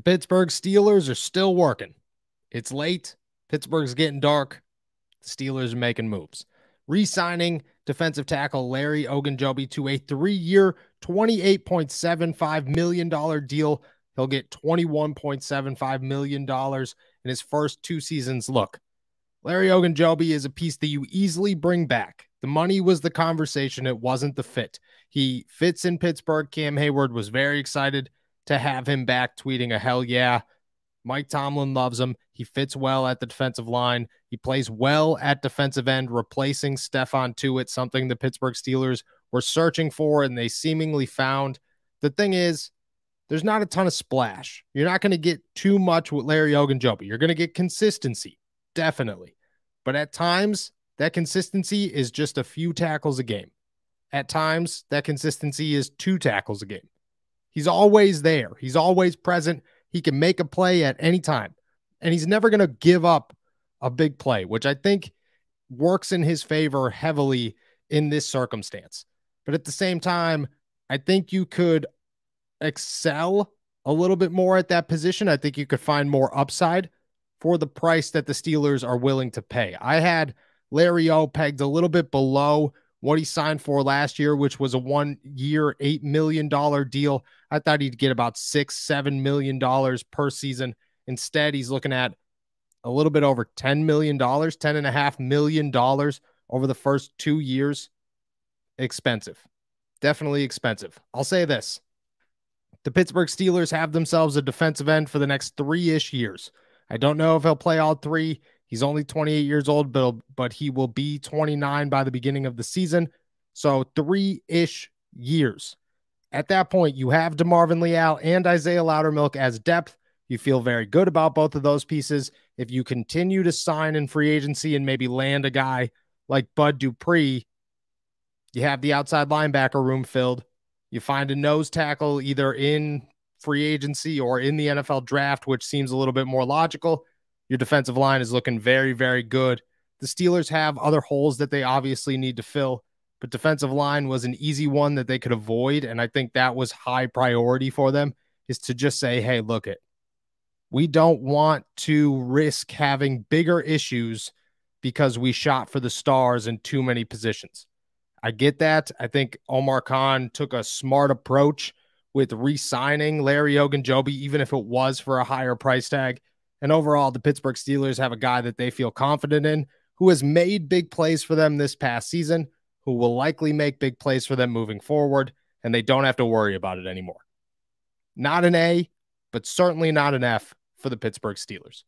Pittsburgh Steelers are still working. It's late. Pittsburgh's getting dark. The Steelers are making moves. Re signing defensive tackle Larry Ogunjobi to a three year, $28.75 million deal. He'll get $21.75 million in his first two seasons. Look, Larry Ogunjobi is a piece that you easily bring back. The money was the conversation, it wasn't the fit. He fits in Pittsburgh. Cam Heyward was very excited to have him back, tweeting a hell yeah. Mike Tomlin loves him. He fits well at the defensive line. He plays well at defensive end, replacing Stephon Tuitt, something the Pittsburgh Steelers were searching for and they seemingly found. The thing is, there's not a ton of splash. You're not going to get too much with Larry Ogunjobi. You're going to get consistency, definitely. But at times, that consistency is just a few tackles a game. At times, that consistency is two tackles a game. He's always there. He's always present. He can make a play at any time. And he's never going to give up a big play, which I think works in his favor heavily in this circumstance. But at the same time, I think you could excel a little bit more at that position. I think you could find more upside for the price that the Steelers are willing to pay. I had Larry O pegged a little bit below what he signed for last year, which was a one year, $8 million deal. I thought he'd get about six, $7 million per season. Instead, he's looking at a little bit over $10 million, $10.5 million over the first two years. Expensive. Definitely expensive. I'll say this the Pittsburgh Steelers have themselves a defensive end for the next three ish years. I don't know if he'll play all three. He's only 28 years old, but, but he will be 29 by the beginning of the season. So three ish years. At that point, you have DeMarvin Leal and Isaiahh Loudermilk as depth. You feel very good about both of those pieces. If you continue to sign in free agency and maybe land a guy like Bud Dupree, you have the outside linebacker room filled. You find a nose tackle either in free agency or in the NFL draft, which seems a little bit more logical. Your defensive line is looking very, very good. The Steelers have other holes that they obviously need to fill, but defensive line was an easy one that they could avoid. And I think that was high priority for them is to just say, hey, look it. We don't want to risk having bigger issues because we shot for the stars in too many positions. I get that. I think Omar Khan took a smart approach with re signing Larry Ogunjobi, even if it was for a higher price tag. And overall, the Pittsburgh Steelers have a guy that they feel confident in who has made big plays for them this past season, who will likely make big plays for them moving forward, and they don't have to worry about it anymore. Not an A, but certainly not an F for the Pittsburgh Steelers.